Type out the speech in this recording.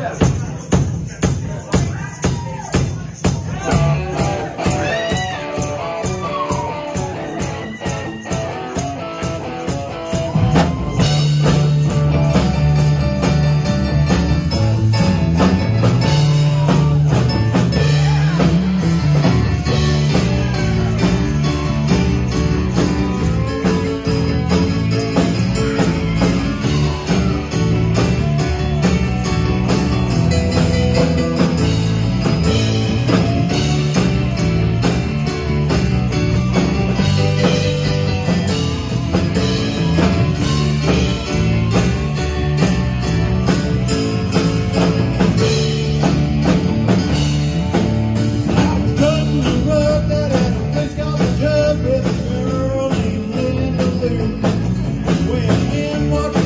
Yes. in what